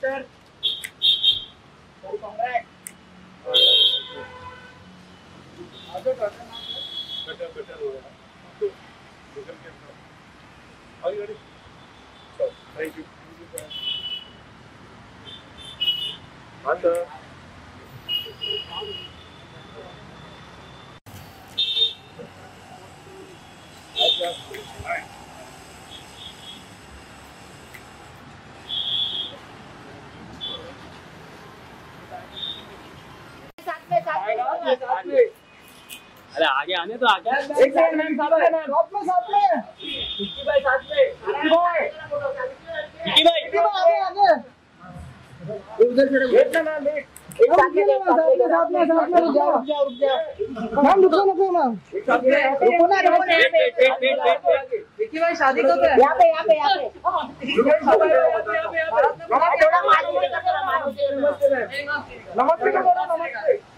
sir. Congrats. better, better. Are you ready? So, thank you. Answer. साथ में साथ में साथ में अरे आगे आने तो आगे एक सेकंड मैम साथ में। मैम साथ में साथ में विक्की भाई साथ में। विक्की भाई। विकी भाई। विक्की भाई आगे आगे। उधर चढ़ो वेट ना मैम वेट। एक साथ में साथ में साथ में साथ में रुक जाओ रुक जाओ रुक जाओ। मैम रुको रुको मैम। रुको ना रुको ना। यहाँ पे wait wait wait wait. Vicky भाई शादी कब है यहाँ पे यहाँ पे यहाँ पे। थोड़ा मालूम नहीं करते मालूम नमस्ते करो नमस्ते यहाँ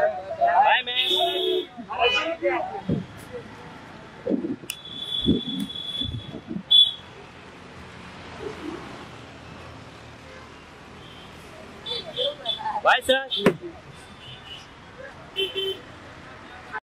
भाई सर